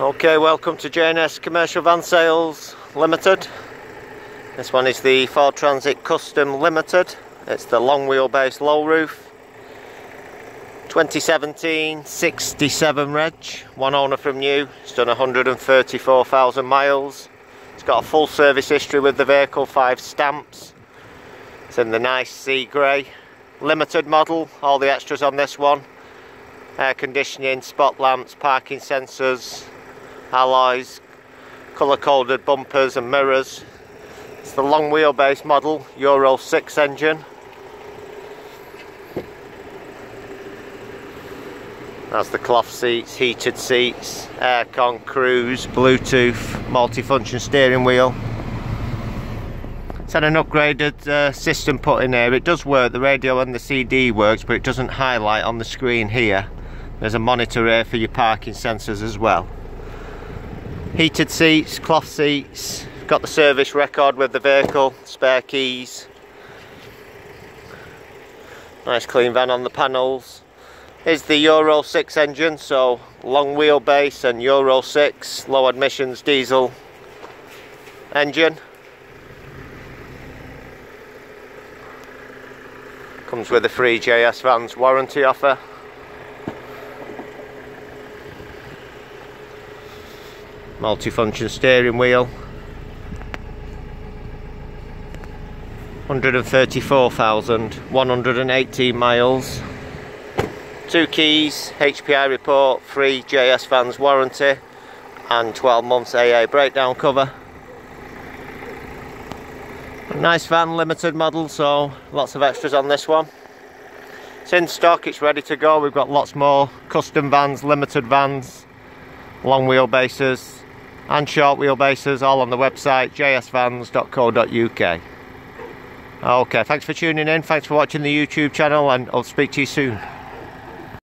Okay, welcome to J&S Commercial Van Sales Limited. This one is the Ford Transit Custom Limited. It's the long wheelbase low roof. 2017 67 reg, one owner from new. It's done 134,000 miles. It's got a full service history with the vehicle, five stamps. It's in the nice sea grey. Limited model, all the extras on this one. Air conditioning, spot lamps, parking sensors, alloys, colour coded bumpers and mirrors. It's the long wheelbase model, Euro 6 engine. That's the cloth seats, heated seats, aircon, cruise, Bluetooth, multifunction steering wheel. It's had an upgraded uh, system put in here. It does work, the radio and the CD works, but it doesn't highlight on the screen here. There's a monitor here for your parking sensors as well heated seats, cloth seats, got the service record with the vehicle, spare keys. Nice clean van on the panels. Is the Euro 6 engine, so long wheelbase and Euro 6, low admissions diesel engine. Comes with a free JS Vans warranty offer. Multifunction steering wheel. 134,118 miles. Two keys HPI report free JS Vans warranty and 12 months AA breakdown cover. Nice van limited model so lots of extras on this one. It's in stock it's ready to go. We've got lots more custom vans limited vans long wheelbases and short wheelbases all on the website jsvans.co.uk okay thanks for tuning in. Thanks for watching the youtube channel and i'll speak to you soon